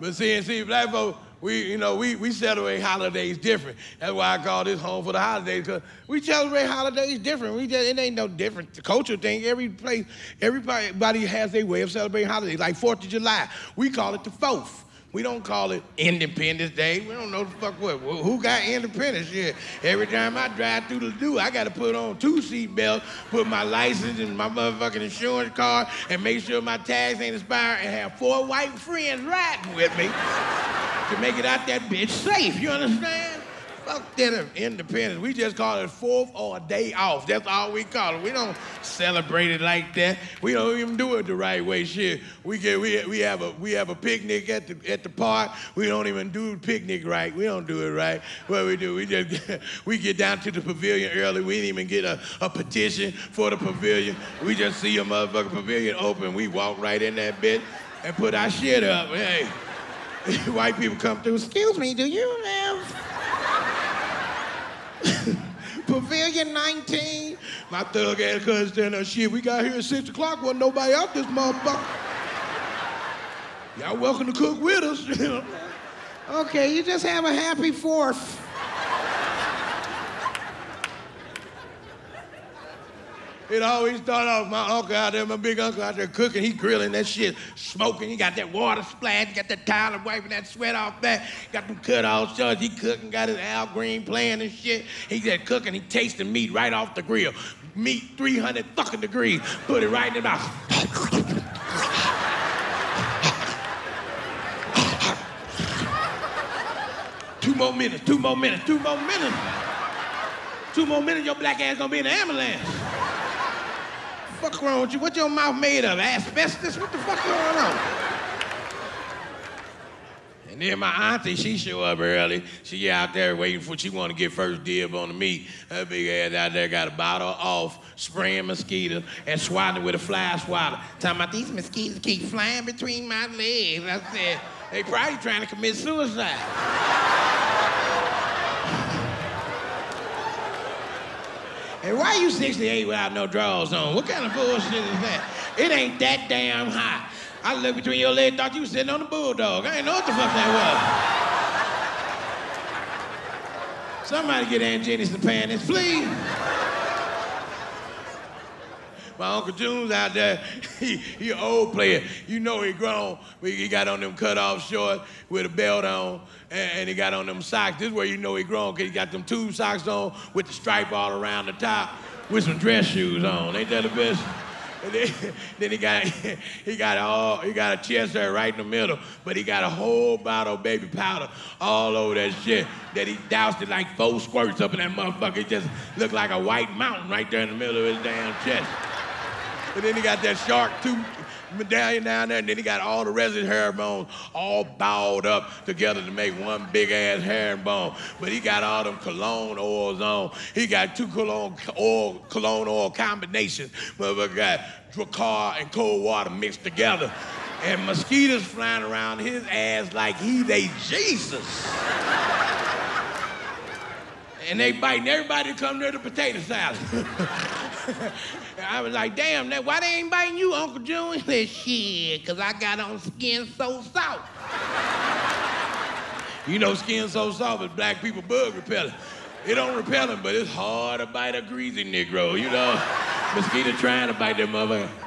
But see, see, black folks, we, you know, we, we celebrate holidays different. That's why I call this home for the holidays, because we celebrate holidays different. We just, it ain't no different the culture thing. Every place, everybody has their way of celebrating holidays. Like Fourth of July, we call it the Fourth. We don't call it Independence Day. We don't know the fuck what. Who got independence here? Every time I drive through the do, I got to put on two seat belts, put my license and my motherfucking insurance card, and make sure my tags ain't expired, and have four white friends riding with me to make it out that bitch safe. You understand? Fuck that independence. We just call it fourth or a day off. That's all we call it. We don't celebrate it like that. We don't even do it the right way. Shit. We get we, we have a we have a picnic at the at the park. We don't even do picnic right. We don't do it right. What we do, we just we get down to the pavilion early. We didn't even get a, a petition for the pavilion. We just see a motherfucking pavilion open. We walk right in that bit and put our shit up. Hey, white people come through. Excuse me, do you have Pavilion 19. My thug ass cousin standing there, shit, we got here at 6 o'clock, wasn't nobody out this motherfucker. Y'all welcome to cook with us. okay, you just have a happy fourth. It always start off my uncle out there, my big uncle out there cooking. He grilling that shit, smoking. He got that water splash, got that towel wiping that sweat off back. Got them cut off shorts. He cooking, got his Al Green playing and shit. He just cooking. He tasting meat right off the grill. Meat 300 fucking degrees. Put it right in the mouth. two more minutes, two more minutes, two more minutes. Two more minutes, your black ass gonna be in the ambulance fuck wrong with you? What your mouth made of? Asbestos? What the fuck going on? And then my auntie, she show up early. She out there waiting for, she want to get first dib on the meat. Her big ass out there got a bottle off, spraying mosquitoes and swatting with a fly swatter. Talking about these mosquitoes keep flying between my legs. I said, they probably trying to commit suicide. And why you 68 without no drawers on? What kind of bullshit is that? It ain't that damn hot. I looked between your legs, thought you was sitting on a bulldog. I ain't know what the fuck that was. Somebody get Aunt Jenny some panties, please. My Uncle June's out there, he, he old player. You know he grown, but he got on them cut-off shorts with a belt on, and, and, he got on them socks. This is where you know he grown, because he got them tube socks on with the stripe all around the top with some dress shoes on. Ain't that the best? Then, then, he got he got all he got a chest hair right in the middle, but he got a whole bottle of baby powder all over that shit that he doused it like four squirts up in that motherfucker. It just looked like a white mountain right there in the middle of his damn chest. And then he got that shark tooth medallion down there, and then he got all the rest of his all balled up together to make one big ass herringbone. But he got all them cologne oils on. He got two cologne oil, cologne oil combinations. Motherfucker got Drakkar and Cool Water mixed together. And mosquitoes flying around his ass like he they Jesus. and they biting everybody that come near the potato salad. I was like, damn, that, why they ain't biting you, Uncle June? He said, shit, because I got on skin so soft. you know skin so soft is black people bug repellent. It don't repel them, but it's hard to bite a greasy Negro, you know? Mosquito trying to bite that motherfucker.